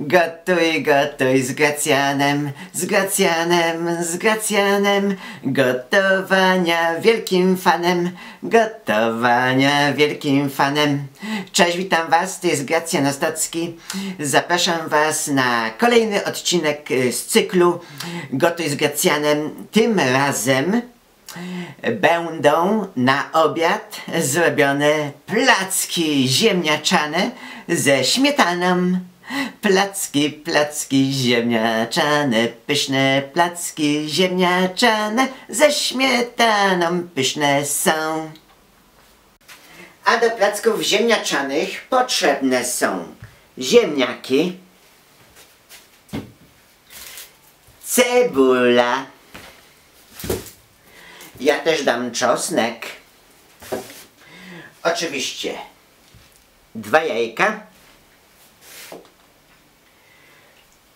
Gotuj, gotuj z Gracjanem, z Gracjanem, z Gracjanem. Gotowania wielkim fanem, gotowania wielkim fanem. Cześć, witam was, to jest Gracjan Ostocki. Zapraszam was na kolejny odcinek y, z cyklu Gotuj z Gracjanem. Tym razem będą na obiad zrobione placki ziemniaczane ze śmietaną. Placki, placki ziemniaczane, pyszne placki ziemniaczane ze śmietaną pyszne są. A do placków ziemniaczanych potrzebne są ziemniaki, cebula, ja też dam czosnek. Oczywiście dwa jajka,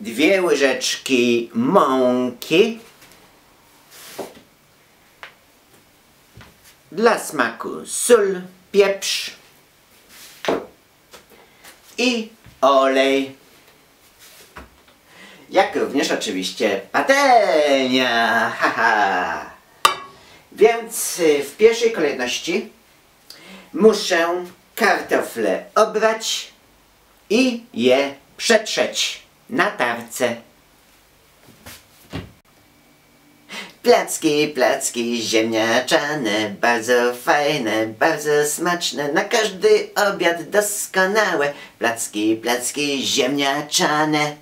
dwie łyżeczki mąki, dla smaku sól, pieprz i olej. Jak również oczywiście patelnia. Więc w pierwszej kolejności muszę kartofle obrać i je przetrzeć na tarce. Placki, placki ziemniaczane, bardzo fajne, bardzo smaczne, na każdy obiad doskonałe. Placki, placki ziemniaczane.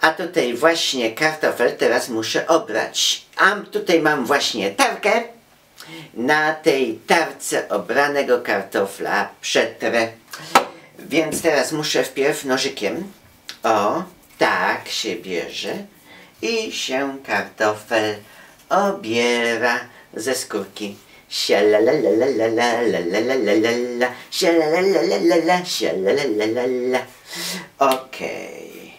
A tutaj właśnie kartofel teraz muszę obrać. A tutaj mam właśnie tarkę. Na tej tarce obranego kartofla przetrę. Więc teraz muszę wpierw nożykiem. O, tak się bierze. I się kartofel obiera ze skórki. Okej.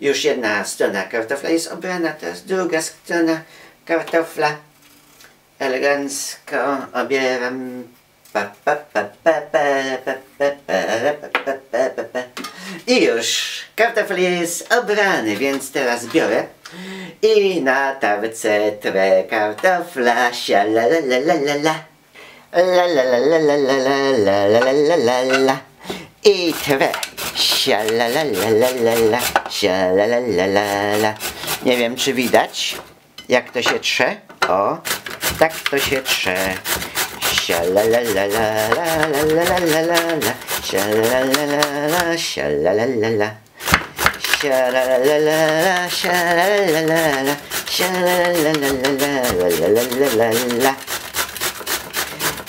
Już jedna strona kartofla jest obrana, teraz druga strona kartofla. Elegancko obieram. Pa, pa, pa, pa, pa, pa, pa, pa, pa, pa. I już kartofel jest obrany, więc teraz biorę i na tarce trę kartofla. Sialalalalala. La la la la la la la la la la la la i trę. Sialalalalala, sialalalalala. Nie wiem, czy widać, jak to się trze. O, tak to się trze. Sialalalalalalalala, sialalalala, sialalala. Sialalalala, sialalala, sialalalala.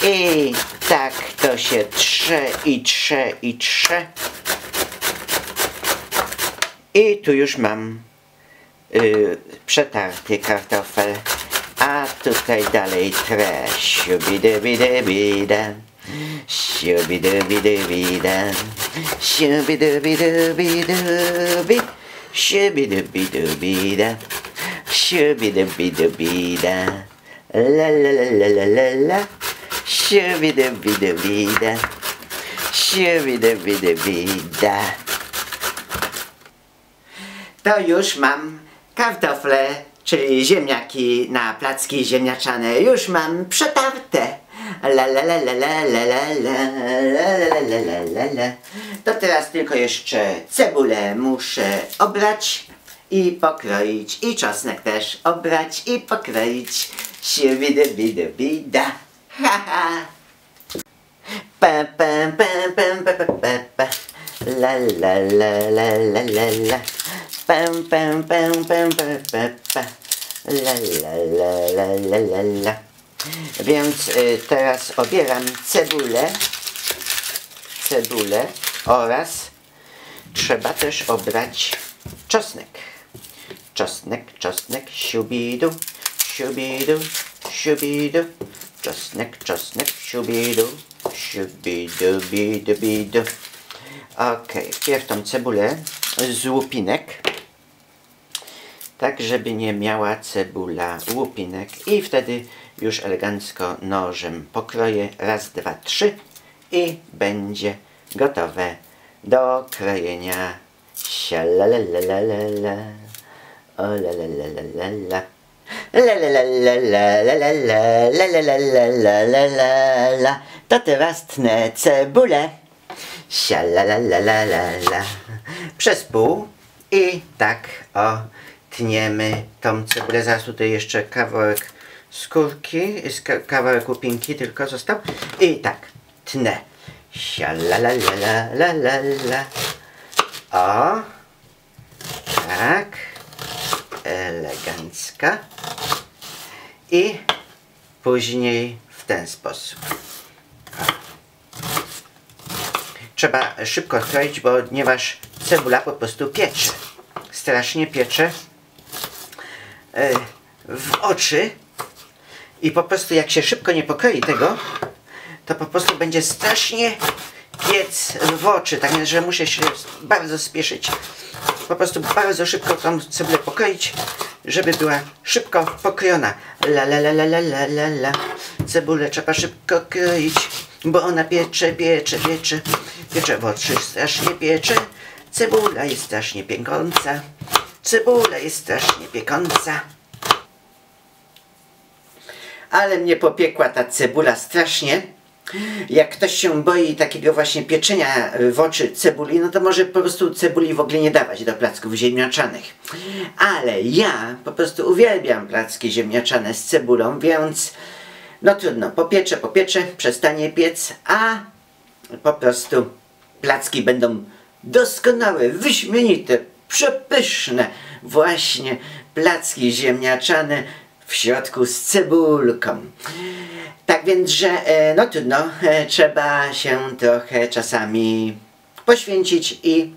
I tak to się trze i trze i trze. I tu już mam y, przetarty kartofel. A tutaj dalej Siubi dubi dubi da. Siubi dubi dubi dubi. Siubi dubi dubi da. Siubi dubi dubi da. La la la la la la la. Siubi dubi dubi da. Siubi dubi dubi da. To już mam kartofle, czyli ziemniaki na placki ziemniaczane. Już mam przetarte. La la la la la la la la la la la la la. To teraz tylko jeszcze cebulę muszę obrać i pokroić. I czosnek też obrać i pokroić. Siwidubidubida. Ha ha. Pa pa pa pa pa pa pa pa. La la la la la la la. Pam pam pam pam pa pa pa. La la la la la la la. Więc y, teraz obieram cebulę. Cebulę oraz trzeba też obrać czosnek. Czosnek, czosnek, siubidu, siubidu, siubidu. Czosnek, czosnek, siubidu, siubidu, bidu, bidu. Okej, wpierw tą cebulę z łupinek, tak żeby nie miała cebula łupinek i wtedy już elegancko nożem pokroję raz, dwa, trzy i będzie gotowe do krojenia Sia la la la la la la. O la la la la la la. La la la la la la la la la la la la la la la la To teraz tnę cebulę. Sia la la la la la la. Przez pół i tak o tniemy tą cebulę. Zaraz tutaj jeszcze kawałek skórki, kawałek łupinki tylko został. I tak tnę. Sia la la la la la la la. O. Tak. Elegancka. I później w ten sposób. Trzeba szybko kroić, ponieważ cebula po prostu piecze. Strasznie piecze e, w oczy. I po prostu jak się szybko nie pokroi tego, to po prostu będzie strasznie piec w oczy. Tak więc, że muszę się bardzo spieszyć. Po prostu bardzo szybko tą cebulę pokroić, żeby była szybko pokrojona. La la la la la la la la. Cebulę trzeba szybko kroić, bo ona piecze, piecze, piecze. Piecze w oczy, strasznie piecze. Cebula jest strasznie piekąca. Cebula jest strasznie piekąca. Ale mnie popiekła ta cebula strasznie. Jak ktoś się boi takiego właśnie pieczenia w oczy cebuli, no to może po prostu cebuli w ogóle nie dawać do placków ziemniaczanych. Ale ja po prostu uwielbiam placki ziemniaczane z cebulą, więc no trudno, popieczę, popieczę, przestanie piec, a po prostu placki będą doskonałe, wyśmienite, przepyszne. Właśnie placki ziemniaczane w środku z cebulką. Tak więc, że e, no trudno, e, trzeba się trochę czasami poświęcić i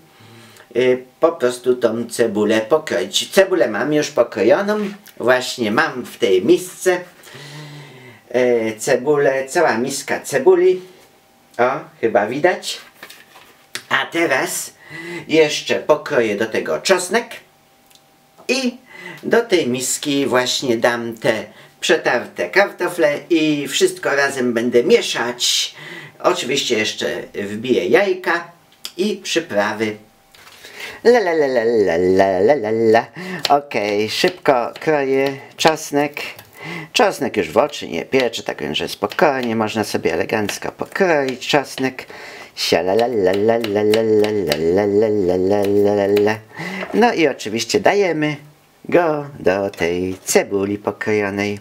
e, po prostu tą cebulę pokroić. Cebulę mam już pokrojoną, właśnie mam w tej misce cebulę, cała miska cebuli. O, chyba widać. A teraz jeszcze pokroję do tego czosnek i do tej miski właśnie dam te przetarte kartofle i wszystko razem będę mieszać. Oczywiście jeszcze wbiję jajka i przyprawy. La la la la la la la la la. Okej, szybko kroję czosnek. Czosnek już w oczy nie piecze, tak więc, że spokojnie można sobie elegancko pokroić czosnek. No i oczywiście dajemy go do tej cebuli pokrojonej.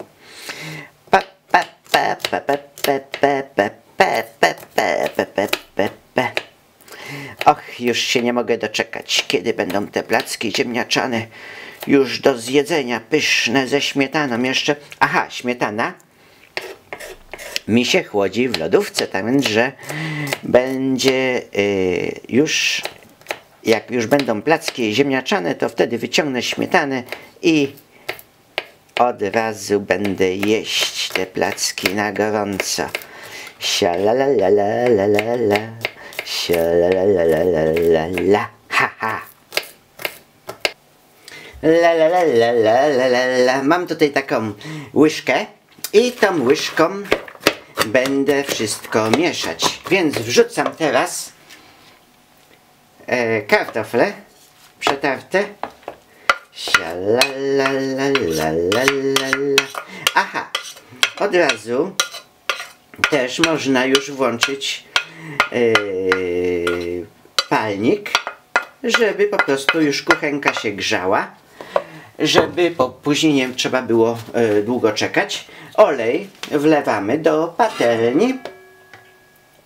Pa, pa, pa, pa, pa, pa, pa, pa, pa, pa, pa, pa, pa, pa. Och, już się nie mogę doczekać, kiedy będą te placki ziemniaczane już do zjedzenia, pyszne ze śmietaną jeszcze. Aha, śmietana mi się chłodzi w lodówce, tak więc, że będzie y, już, jak już będą placki ziemniaczane, to wtedy wyciągnę śmietanę i od razu będę jeść te placki na gorąco. Sia la la la la la la la. Sia la la la la la la la. Ha ha. La la la la la la la la. Mam tutaj taką łyżkę i tą łyżką będę wszystko mieszać. Więc wrzucam teraz e, kartofle przetarte. Aha, od razu też można już włączyć yy, palnik, żeby po prostu już kuchenka się grzała, żeby po, później nie trzeba było yy, długo czekać. Olej wlewamy do patelni.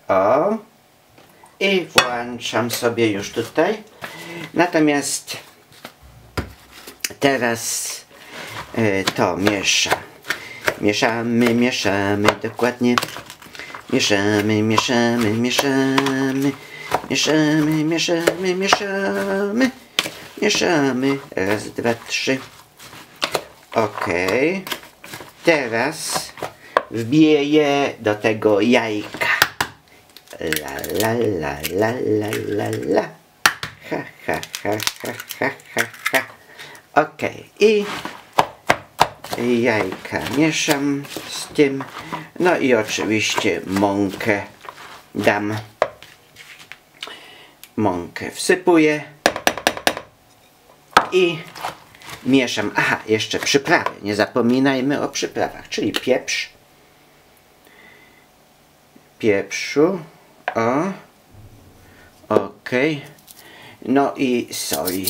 O. I włączam sobie już tutaj. Natomiast teraz y, to mieszam. Mieszamy, mieszamy dokładnie. Mieszamy, mieszamy, mieszamy. Mieszamy, mieszamy, mieszamy. Mieszamy. Raz, dwa, trzy. Okej. Teraz wbiję do tego jajka. La la la la la la la. Ha ha ha ha ha ha ha. Okej. I jajka mieszam z tym. No i oczywiście mąkę dam. Mąkę wsypuję. I mieszam. Aha, jeszcze przyprawy. Nie zapominajmy o przyprawach, czyli pieprz. Pieprzu. O. Okej. No i soli.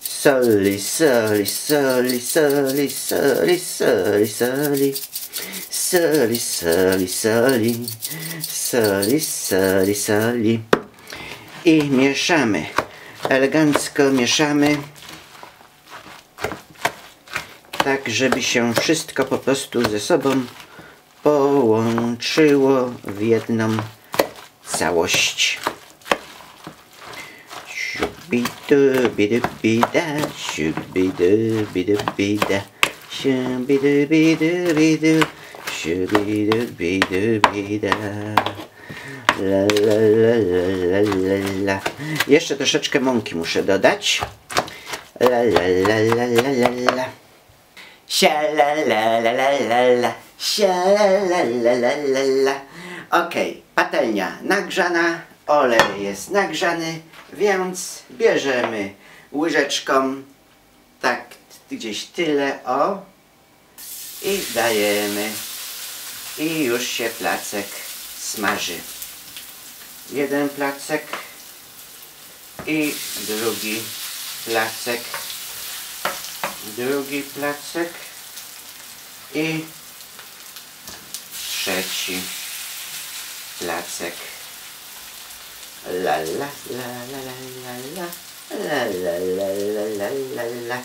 Soli, soli, soli, soli, soli, soli, soli. Soli, soli, soli. Soli, soli, soli. I mieszamy. Elegancko mieszamy. Tak, żeby się wszystko po prostu ze sobą połączyło w jedną całość. Should be do, be do, be da, should be do, be do, be da, should be do, be do, be do, do, do, da. La, la, la, la, la, la. Jeszcze troszeczkę mąki muszę dodać. La, la, la, la, la, la, la. Sha la la la la la la. Sha la la la la la la. Okej, patelnia nagrzana, olej jest nagrzany, więc bierzemy łyżeczką tak gdzieś tyle o i dajemy. I już się placek smaży. Jeden placek i drugi placek. Drugi placek i trzeci placek. La la la la la la la la la la la la la la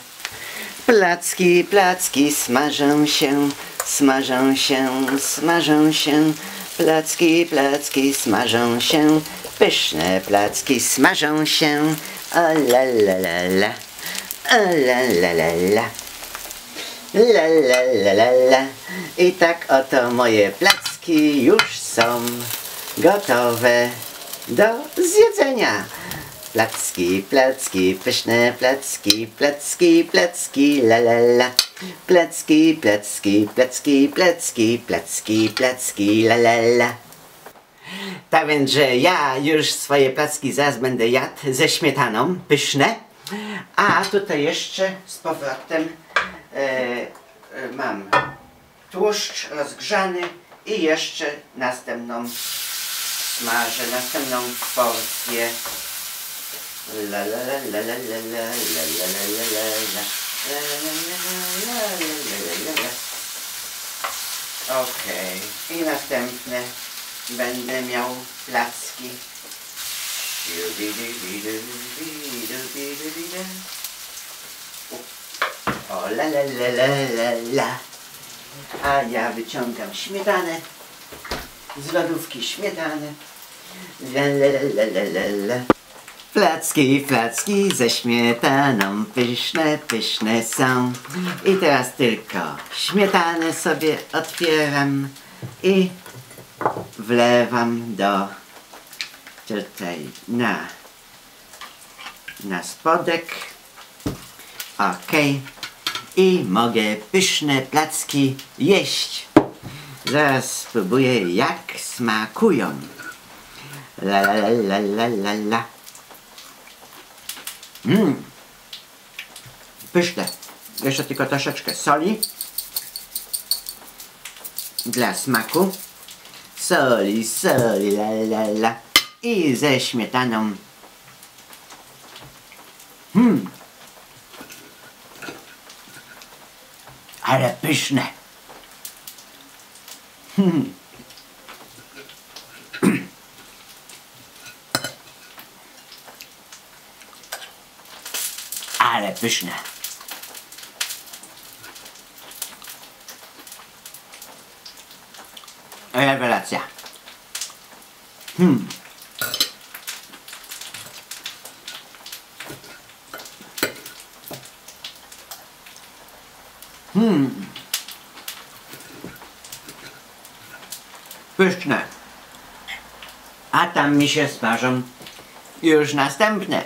Placki, placki smażą się, smażą się, smażą się. Placki, placki smażą się, pyszne placki smażą się. O la la la la. A la la la la. La la la la la. I tak oto moje placki już są gotowe do zjedzenia. Placki, placki, pyszne placki, placki, placki, la la la. Placki, placki, placki, placki, placki, placki, la la la. Tak więc, że ja już swoje placki zaraz będę jadł ze śmietaną, pyszne. A tutaj jeszcze z powrotem e, e, mam tłuszcz rozgrzany i jeszcze następną smażę, następną porcję. La la la la la la la la la la la la la. La la la. Okej. I następne będę miał placki. O la la la la la la. A ja wyciągam śmietanę z lodówki śmietanę. La la la la la la la. Placki, placki ze śmietaną, pyszne, pyszne są. I teraz tylko śmietanę sobie otwieram i wlewam do tutaj na, na spodek. Ok. I mogę pyszne placki jeść. Zaraz spróbuję jak smakują. La la la la la la la. Mmm. Pyszne. Jeszcze tylko troszeczkę soli. Dla smaku. Soli, soli, la la la. I ze śmietaną. Hmm. Ale pyszne. Ale pyszne. Rewelacja. Hmm. Pyszne. A tam mi się smażą już następne.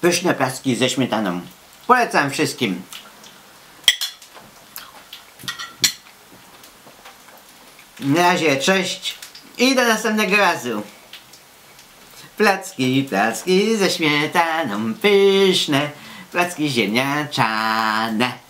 Pyszne placki ze śmietaną. Polecam wszystkim. Na razie, cześć i do następnego razu. Placki, placki ze śmietaną pyszne, placki ziemniaczane.